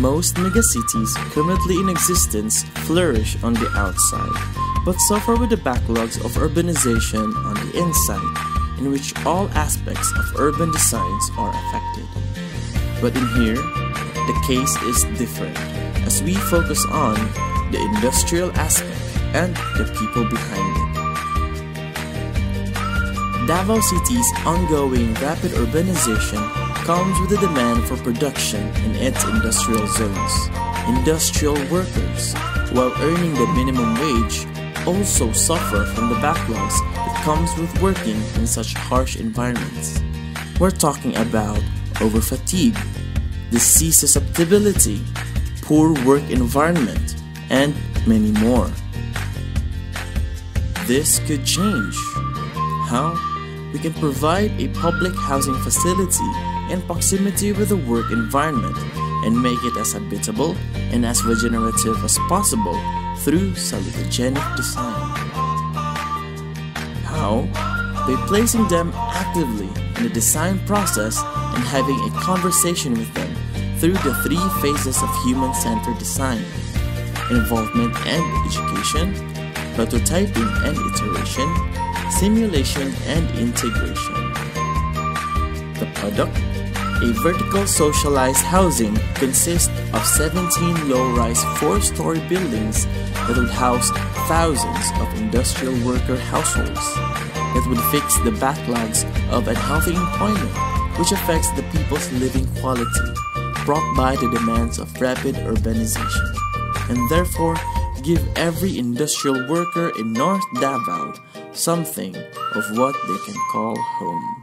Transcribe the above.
Most megacities currently in existence flourish on the outside, but suffer with the backlogs of urbanization on the inside, in which all aspects of urban designs are affected. But in here, the case is different, as we focus on the industrial aspect and the people behind it. Davao City's ongoing rapid urbanization comes with a demand for production in its industrial zones. Industrial workers, while earning the minimum wage, also suffer from the backlogs that comes with working in such harsh environments. We're talking about overfatigue, disease susceptibility, poor work environment, and many more. This could change. How? We can provide a public housing facility in proximity with the work environment and make it as habitable and as regenerative as possible through salutogenic design. How? By placing them actively in the design process and having a conversation with them through the three phases of human centered design involvement and education, prototyping and iteration, simulation and integration. The product a vertical socialized housing consists of 17 low-rise four-story buildings that would house thousands of industrial worker households that would fix the backlogs of unhealthy employment which affects the people's living quality brought by the demands of rapid urbanization and therefore give every industrial worker in North Davao something of what they can call home.